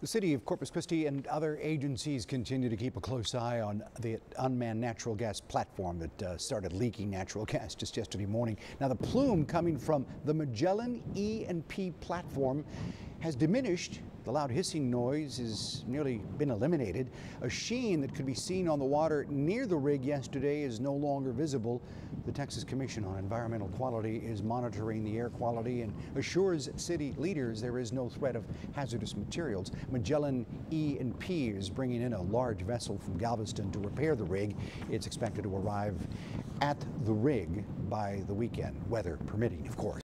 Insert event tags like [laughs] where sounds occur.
The city of Corpus Christi and other agencies continue to keep a close eye on the unmanned natural gas platform that uh, started leaking natural [laughs] gas just yesterday morning. Now, the plume coming from the Magellan E and P platform has diminished. The loud hissing noise has nearly been eliminated. A sheen that could be seen on the water near the rig yesterday is no longer visible. The Texas Commission on Environmental Quality is monitoring the air quality and assures city leaders there is no threat of hazardous materials. Magellan E and P is bringing in a large vessel from Galveston to repair the rig. It's expected to arrive at the rig by the weekend, weather permitting, of course.